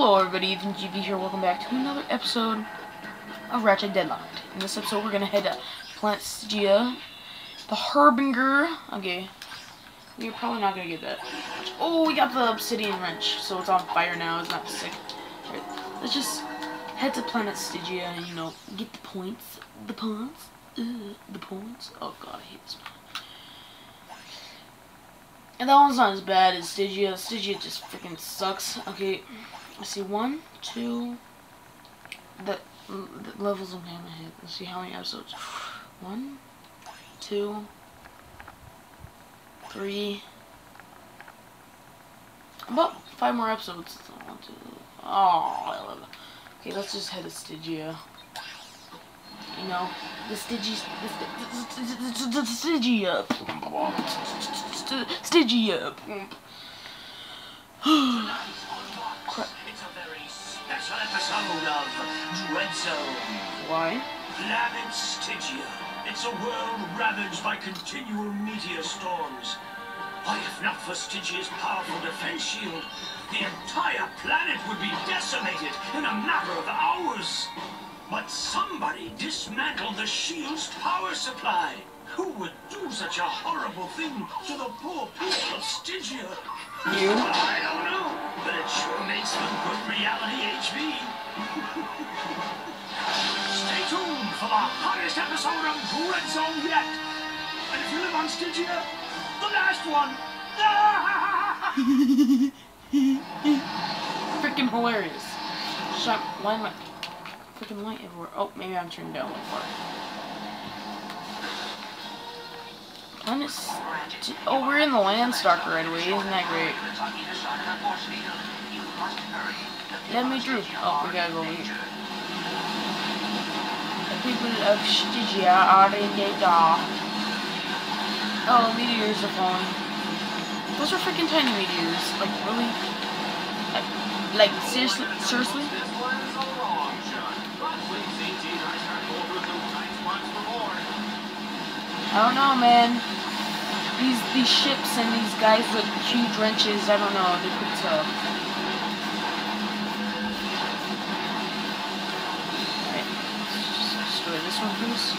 Hello everybody, Ethan GV here, welcome back to another episode of Ratchet Deadlocked. In this episode we're gonna head to Planet Stygia, the Harbinger. Okay, we're probably not gonna get that. Oh, we got the Obsidian Wrench, so it's on fire now, it's not sick. Right, let's just head to Planet Stygia and, you know, get the points. The points? Ugh, the points? Oh god, I hate this one. And that one's not as bad as Stygia. Stygia just freaking sucks. Okay, let's see. One, two, the, the levels of Hammerhead. Let's see how many episodes. One, two, three. About five more episodes. One, two. Oh, I love it. Okay, let's just head to Stygia. You know, the Stygia. The Stygia. Stygia. Episode of Dread Zone. Why? Planet Stygia. It's a world ravaged by continual meteor storms. Why, if not for Stygia's powerful defense shield, the entire planet would be decimated in a matter of hours. But somebody dismantled the shield's power supply. Who would do such a horrible thing to the poor people of Stygia? You? I don't know, but it sure makes for good reality HV. Stay tuned for the hottest episode of Dread Zone yet. And if you live on Stygia, the last one. Freaking hilarious. Shut. Why am I? Freaking light everywhere. Oh, maybe I'm turned down one part. Oh, we're in the Landstalker right away. Isn't that great? Let me through. Oh, we gotta go here. The people of Stygia are in the. Oh, meteors are falling. Those are freaking tiny meteors. Like, really? Like, like seriously? Seriously? I don't know, man. These these ships and these guys with huge wrenches, I don't know, they could tough. Alright, destroy this one first.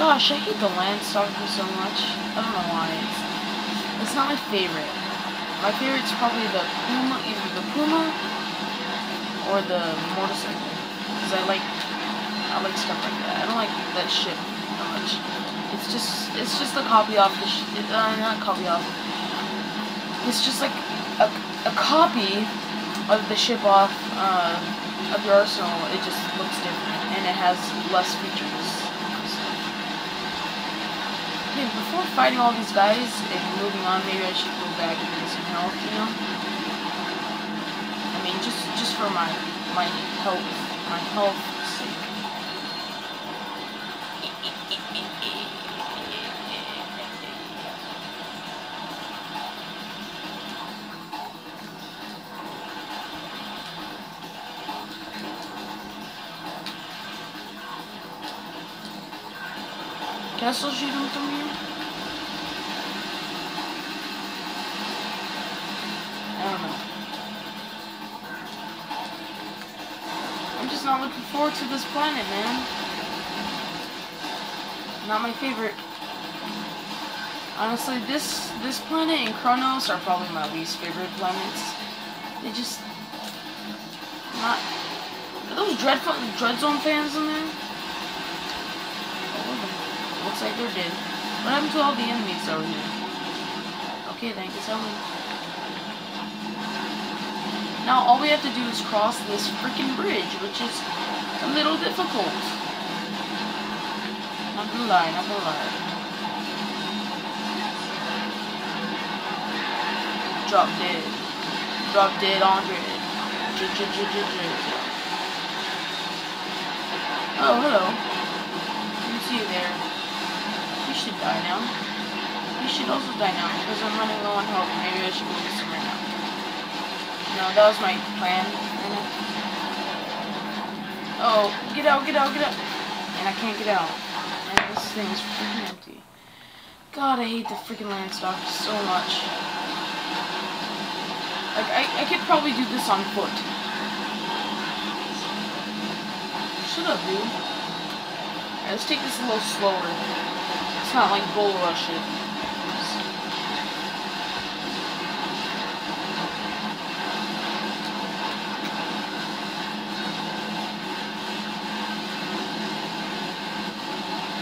Gosh, I hate the Landstalker so much. I don't know why. It's, it's not my favorite. My favorite's probably the Puma, either the Puma or the motorcycle. Because I like, I like stuff like that. I don't like that ship that much. It's just, it's just a copy off the, sh uh, not copy off. It's just like a, a copy of the ship off uh, of your arsenal. It just looks different and it has less features. Okay, before fighting all these guys and moving on, maybe I should go back and get some health, you know? I mean, just just for my my health, my health I'm just not looking forward to this planet, man. Not my favorite. Honestly, this this planet and Kronos are probably my least favorite planets. They just not. Are those Dread Zone fans in there? Looks like they're dead. What happened to all the enemies over here? Okay, thank you so much. Now all we have to do is cross this freaking bridge, which is a little difficult. Not gonna lie, not gonna lie. Drop dead. Drop dead -j -j. Oh, hello. Didn't see you there. Die now. You should also die now because I'm running low on health. Maybe I should go some right now. No, that was my plan. Oh, get out, get out, get out. And I can't get out. And this thing is freaking empty. God, I hate the freaking Landstalker so much. Like, I, I could probably do this on foot. Shut up, dude. Alright, let's take this a little slower. It's not like bull rush it.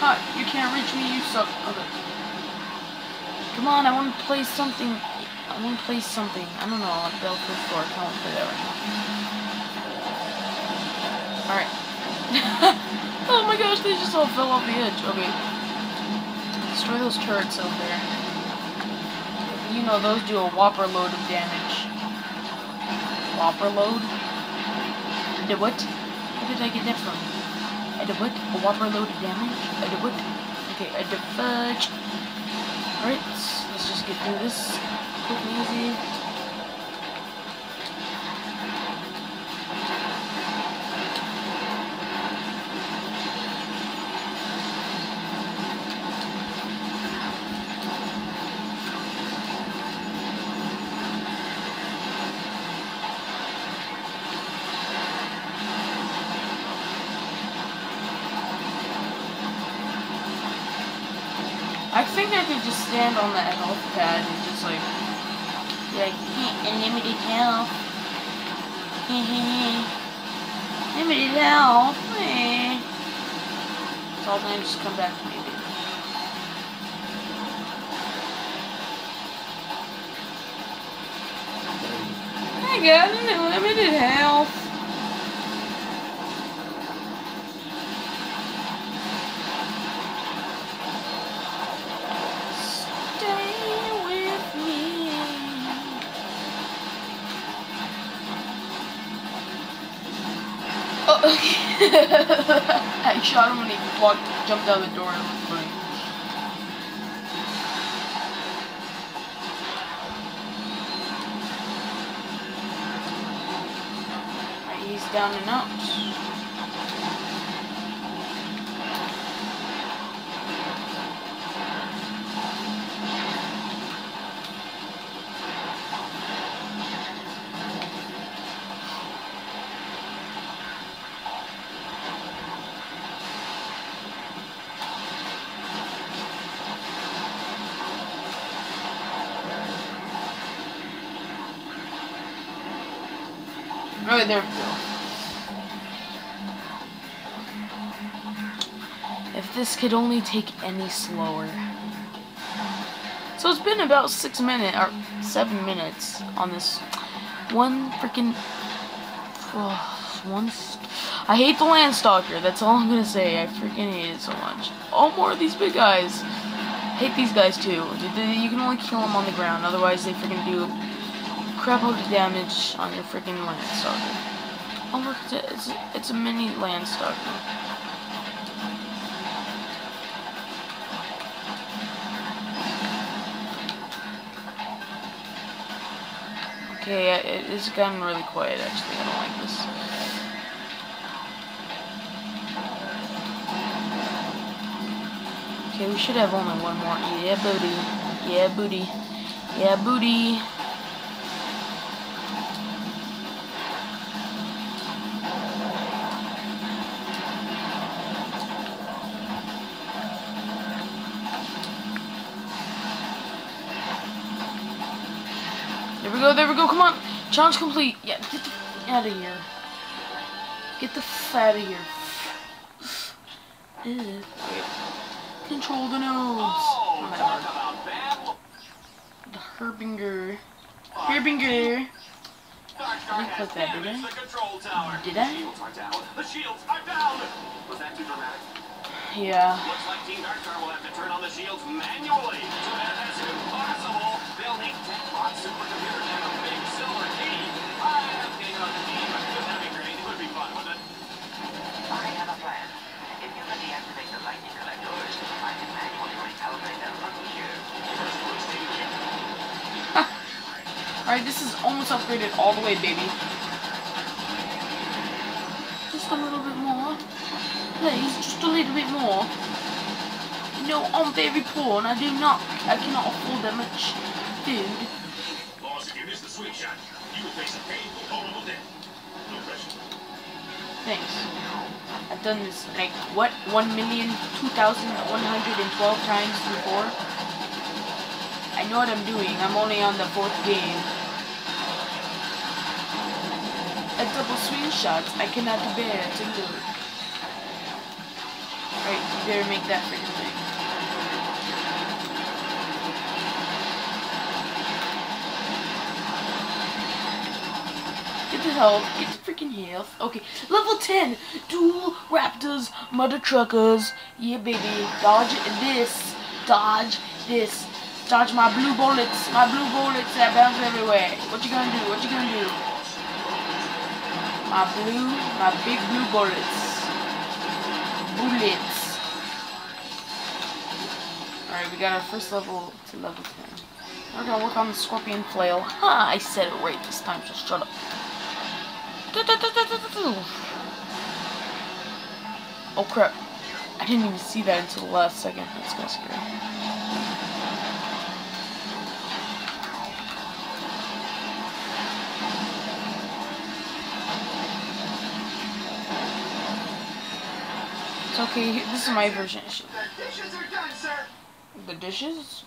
Hi, you can't reach me, you suck. Okay. Come on, I want to play something. I want to play something. I don't know, like Battlefield 4. I can't play that right now. Alright. oh my gosh, they just all fell off the edge. Okay. Destroy those turrets out there. You know, those do a whopper load of damage. Whopper load? The what? Where did I get that from? I did what? A whopper load of damage? I did what? Okay, I did fudge. Alright, let's just get through this quick and easy. Think I could just stand on that health pad and just like, be like, "Heh, unlimited health. Limited health. Eh. So I'll then just come back maybe. I got unlimited health. I shot him when he walked, jumped out of the door. It was funny. He's down and out. There. we go. If this could only take any slower. So it's been about six minutes or seven minutes on this one freaking oh, one. I hate the Land Stalker, That's all I'm gonna say. I freaking hate it so much. Oh, more of these big guys. Hate these guys too. You can only kill them on the ground. Otherwise, they freaking do crap of damage on your freaking Landstalker. Oh look, it's a, it's a, mini Landstalker. Okay, it, it's gotten really quiet actually. I don't like this. Okay, we should have only one more. Yeah, booty. Yeah, booty. Yeah, booty. On! Complete! Yeah, get the out of here. Get the f out of here. Control the nodes. Oh. The Harbinger. Harbinger. Didn't click that, did I? Did I? The shields are down. The shields are down. Was that too dramatic? Yeah. Looks like Team will have to turn on the shields manually. This is almost upgraded all the way, baby. Just a little bit more. Please, just a little bit more. No, I'm very poor and I do not, I cannot afford that much food. Boss, if you miss the swing shot, You will face a painful, horrible death. No pressure. Thanks. I've done this like what one million two thousand one hundred and twelve times before. I know what I'm doing. I'm only on the fourth game. A double shots I cannot bear to look. Right, you better make that freaking thing. Get the health, get the freaking health. Okay, level 10. Dual Raptors, Mother Truckers. Yeah, baby. Dodge this. Dodge this. Dodge my blue bullets. My blue bullets that bounce everywhere. What you gonna do? What you gonna do? My blue, my big blue bullets. Bullets. Alright, we got our first level to level 10. We're gonna work on the scorpion flail. Ha! I said it right this time, so shut up. Oh crap. I didn't even see that until the last second. That's kind of scary. It's okay. This is my version. The dishes are done, sir. The dishes?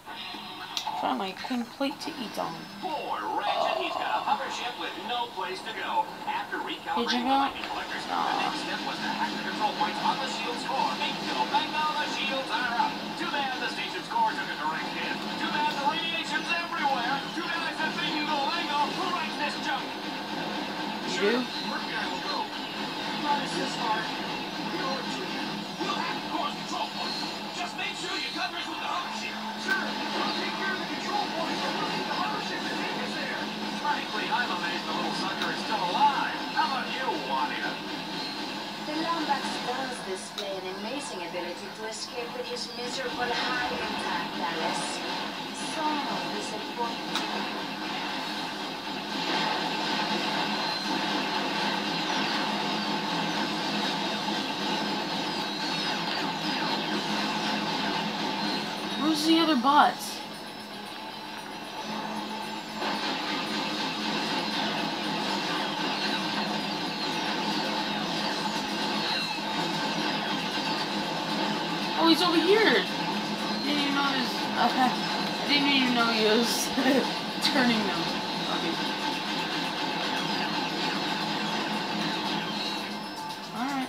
Find my clean plate to eat on. Poor Ratchet, he's got a hover ship with no place to go. After recalibrating the lightning collectors, the next step was to hack the control points on the shield's core. Bingo, the shields are up. Too bad the station's core took a direct hit. Too bad the radiation's everywhere. Too bad I said bingo, bingo. Who writes this junk? You do? Murphy and I will go. Not as this far. He's over here. Didn't even know notice. I didn't even know he was turning them. Okay. Alright.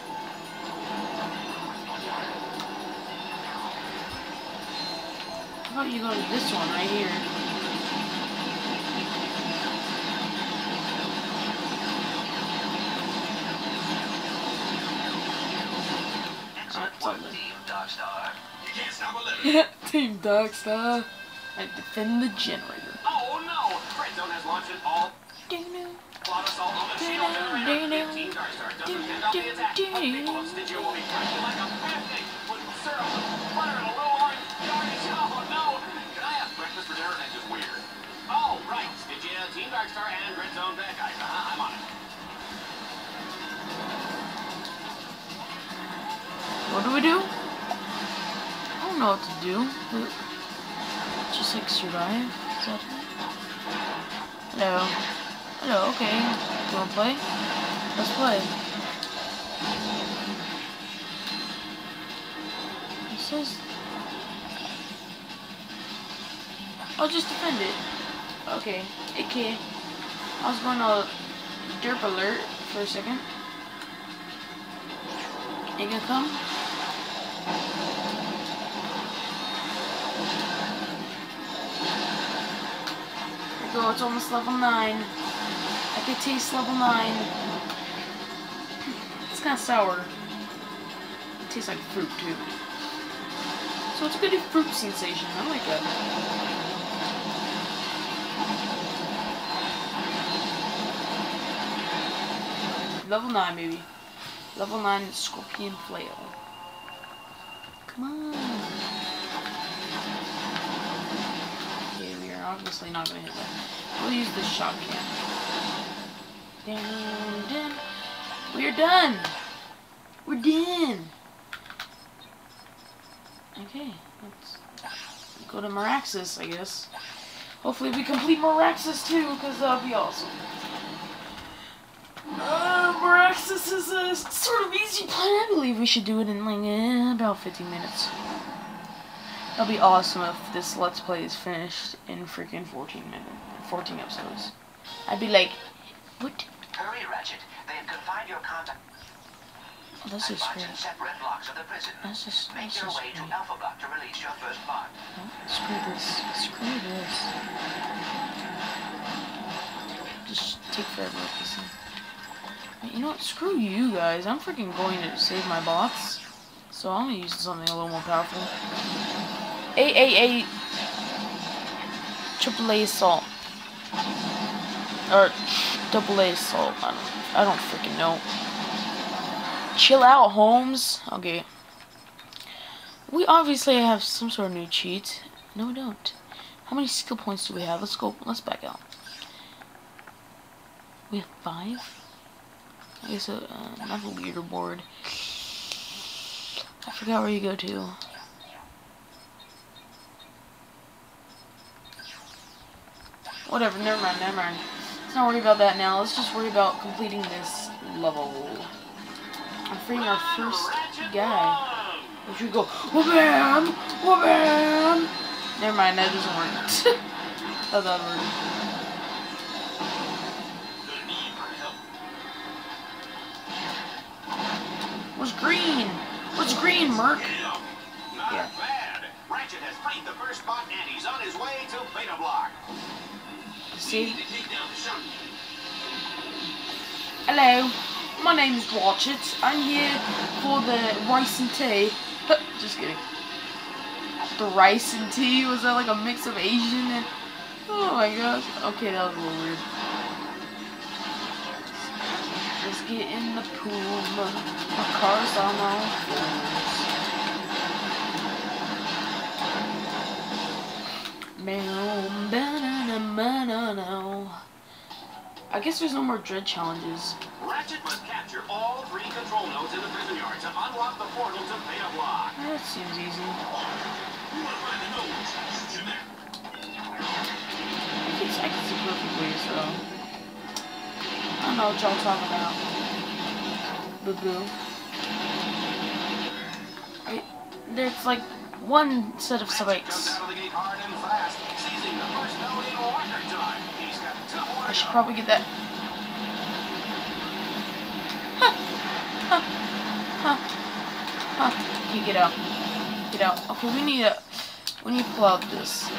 How about you go to this one right here? Darkstar. I defend the generator. Oh no! Dread Zone has launched an all Plot assault on the shield generator. 15 Darkstar doesn't fend off the attack. A people of Stygia will be crushed like a pancake with syrup, butter, and a little orange garnish. Oh no! Can I have breakfast for dinner? That's just weird. Right. Stygia, Team Darkstar, and Dread Zone bad guys. Uh-huh, I'm on it. What do we do? I don't know what to do. Just like survive. Is that? Hello. Hello, okay. You wanna play? Let's play. It says I'll just defend it. Okay. Okay. I was to derp alert for a second. You gonna come? Go, it's almost level 9. I can taste level 9. It's kind of sour. It tastes like fruit, too. So it's a good fruit sensation. I like that. Level 9, maybe. Level 9 Scorpion Flail. Come on. Obviously not gonna hit that. We'll use the shot can. Dun, dun. We're done! We're done! Okay, let's go to Maraxus, I guess. Hopefully we complete Maraxus too, because that'll be awesome. Uh, Maraxus is a sort of easy plan. I believe we should do it in like eh, about 15 minutes. That'll be awesome if this Let's Play is finished in freaking 14 minutes, 14 episodes. I'd be like, what? Hurry, Ratchet. They have confined your contact Oh, this is great. in separate blocks of the prison. This is, Make your way to. Alpha Block to release your first bond. Oh, screw this. Screw this. Just take forever with this thing. You know what? Screw you guys. I'm freaking going to save my bots. So I'm gonna use something a little more powerful. AAA Triple A assault. Or double A assault. I don't, I don't freaking know. Chill out, Holmes. Okay. We obviously have some sort of new cheat. No, we don't. How many skill points do we have? Let's go. Let's back out. We have five. I guess uh, uh, not the leaderboard. I forgot where you go to. Whatever. Never mind. Never mind. Let's not worry about that now. Let's just worry about completing this level. I'm freeing our first guy. If you go, wha-bam, wha-bam. Never mind, that doesn't work. That would work. The need for help. What's green? What's green, Merc? Yeah. Not bad. Ratchet has freed the first spot and he's on his way to Beta Block. Shark. Hello, my name's Ratchet. I'm here for the rice and tea. Just kidding. The rice and tea? Was that like a mix of Asian and... Oh my gosh. Okay, that was a little weird. Let's get in the pool. My car's on all fours. I guess there's no more dread challenges. Ratchet must capture all three control nodes in the prison yard to unlock the portal to Beta Block. That seems easy. You want to find the nodes? Shoot your map. I can, I can see perfectly, so. I don't know what y'all talking about. Boo boo. I, there's like one set of spikes. I should probably get that. Huh. Huh. Huh. Huh. Okay, get out. Get out. Okay, we need a. We need to pull out this.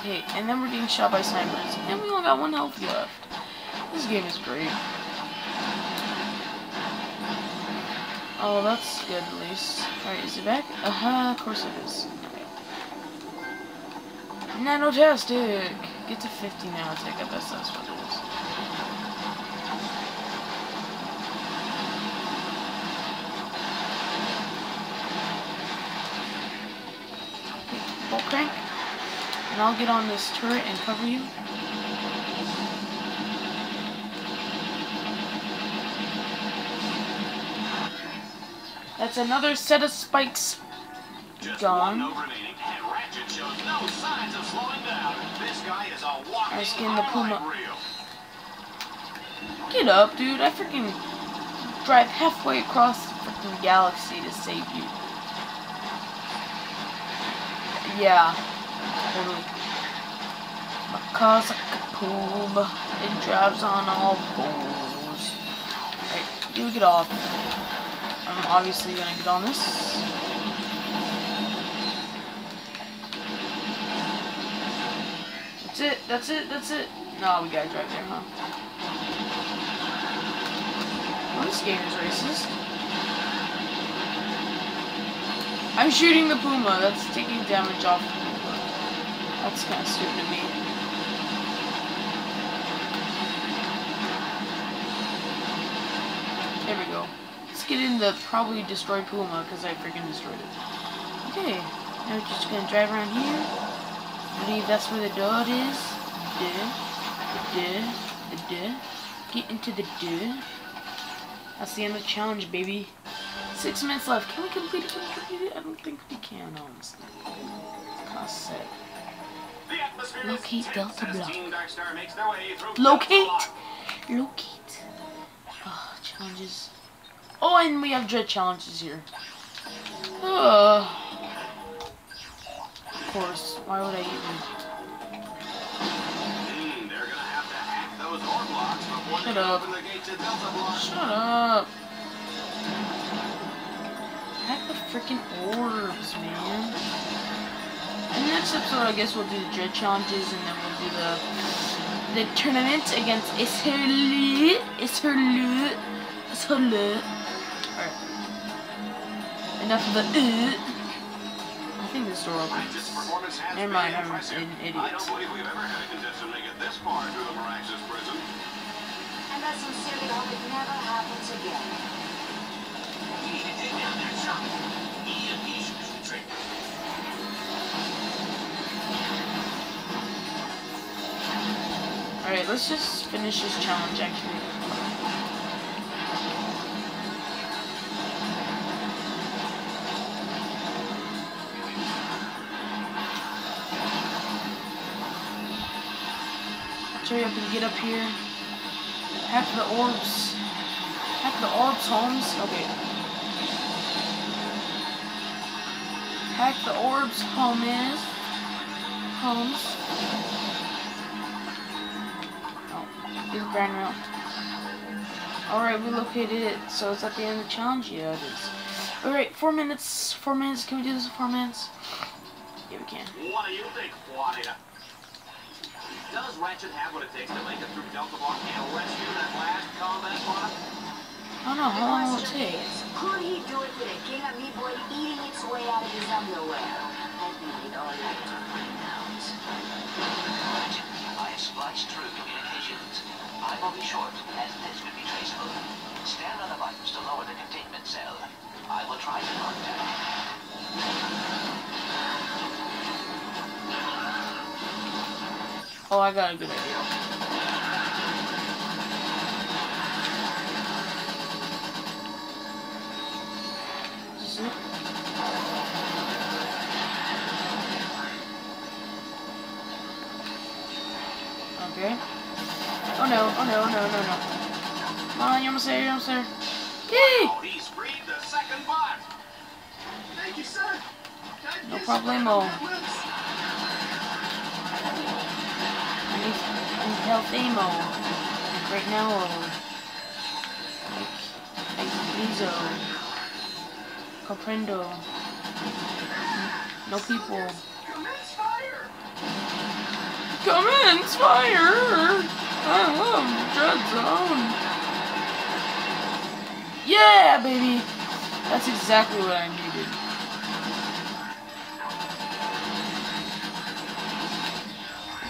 Okay, and then we're getting shot by snipers. And we only got one health left. This game is great. Oh, that's good at least. Alright, is it back? Uh-huh, of course it is. Okay. Get to 50 nanotech, I guess that's what it is. Okay, bolt crank. And I'll get on this turret and cover you. That's another set of spikes. Just Gone. one node remaining, and Ratchet shows no signs of slowing down. This guy is Get the Puma. Get up, dude. I freaking drive halfway across the freaking galaxy to save you. Yeah, totally. My car's a Puma. It drives on all fours. Right, you get off. I'm obviously gonna get on this. That's it, that's it, that's it. No, we gotta drive there, huh? Oh, this game is racist. I'm shooting the Puma. That's taking damage off the Puma. That's kind of stupid of me. There we go. Let's get in the probably destroy Puma because I freaking destroyed it. Okay, now we're just gonna drive around here. I believe that's where the door is. Duh. The duh. Duh. Get into the duh. That's the end of the challenge, baby. Six minutes left. Can we complete it? Can we complete it? I don't think we can, honestly. It's kind of sad. The atmosphere Locate Delta Block. Team Darkstar makes their way through Locate! Oh, challenges. Oh, and we have dread challenges here. Uh, of course. Why would I even? They're gonna have to hack those ore blocks before Shut up. open the gate to Delta Block. Shut up. Hack the freaking orbs, man. In the next episode, I guess we'll do the dread challenges, and then we'll do the the tournament against Isherlu. Isherlu. Isherlu. Alright. Enough of the uh. I think this door opens. Never mind, I'm impressive. an I don't believe we've ever had a contestant make it this far through the Maraxus prison. And I sincerely hope it never happens again. Alright, let's just finish this challenge actually. Hurry up and get up here. Hack the orbs. Hack the orbs, Holmes. Okay. Hack the orbs, Holmes. Holmes. Oh, here's Grand Route. Alright, we located it, so it's at the end of the challenge. Yeah, it is. Alright, four minutes. Four minutes. Can we do this in four minutes? Yeah, we can. What do you think, Juanita? Does Ratchet have what it takes to make it through Delta Block and rescue that last combat bot? I don't know, how long will it question take? could he do it with a king of meatboy eating its way out of his underwear? I think we'd all like to find out. Ratchet, I have spliced through communications. I will be short, as this could be traceable. Stand on the buttons to lower the containment cell. I will try to contact. Oh, I got a good idea. Okay. Oh no, oh no, oh, no, no, no. Come on, you're almost there, you're almost there. Yay! Oh, he's freed the second bot. Thank you, sir. No problemo. Health right now, um, like, like Lizo. Comprendo. No people. Commence fire! I love Dread Zone. Yeah, baby! That's exactly what I needed.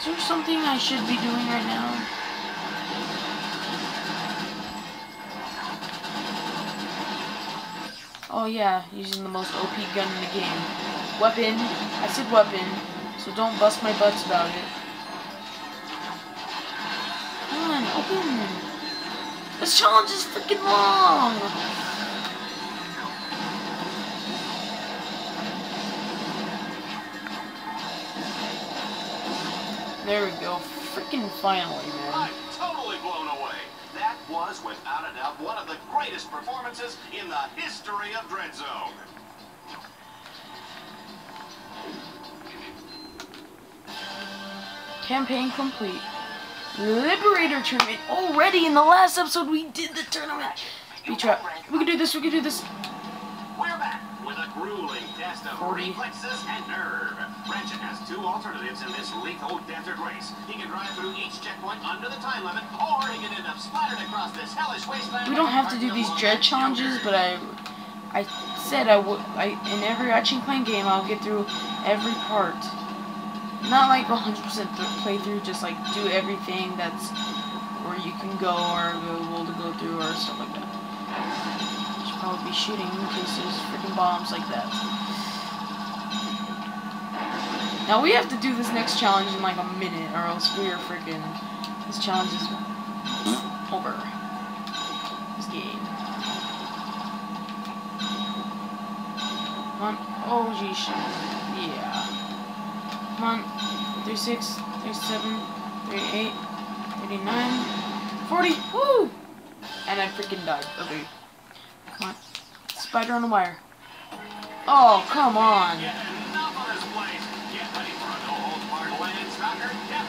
Is there something I should be doing right now? Oh yeah, using the most OP gun in the game. Weapon. I said weapon, so don't bust my butts about it. Come on, open. This challenge is freaking long. There we go. Freaking finally, man. I'm totally blown away. That was, without a doubt, one of the greatest performances in the history of Dread Zone. Campaign complete. Liberator tournament. Already in the last episode we did the tournament. Be trap. We can do this. We can do this. 40. reflexes and nerve. Ratchet has two alternatives in this lethal desert race. He can drive through each checkpoint under the time limit, or he can end up splattered across this hellish wasteland. We don't have to do these dread challenges, but I, I said I would. I in every Ratchet Clank game I'll get through every part. Not like 100% th playthrough, just like do everything that's where you can go or available to go through or stuff like that. Should probably be shooting in case there's freaking bombs like that. Now we have to do this next challenge in like a minute, or else we are freaking. This challenge is over. This game. Come on. Oh, geez. Yeah. Come on. 36, 37, 38, 39, 40. Woo! And I freaking died. Okay. Come on. Spider on the wire. Oh, come on.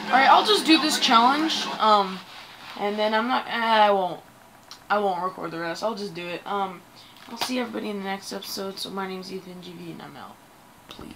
Alright, I'll just do this challenge. Um, and then I'm not, I won't, I won't record the rest. I'll just do it. Um, I'll see everybody in the next episode. So my name's Ethan GV and I'm out.